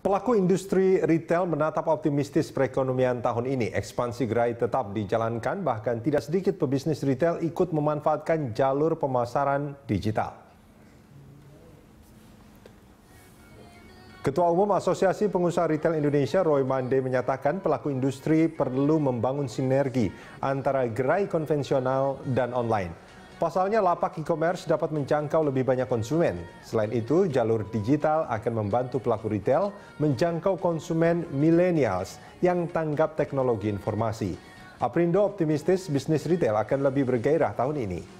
Pelaku industri retail menatap optimistis perekonomian tahun ini. Ekspansi gerai tetap dijalankan, bahkan tidak sedikit pebisnis retail ikut memanfaatkan jalur pemasaran digital. Ketua Umum Asosiasi Pengusaha Retail Indonesia Roy Mande menyatakan pelaku industri perlu membangun sinergi antara gerai konvensional dan online. Pasalnya lapak e-commerce dapat menjangkau lebih banyak konsumen. Selain itu, jalur digital akan membantu pelaku retail menjangkau konsumen millennials yang tanggap teknologi informasi. Aprindo optimistis bisnis retail akan lebih bergairah tahun ini.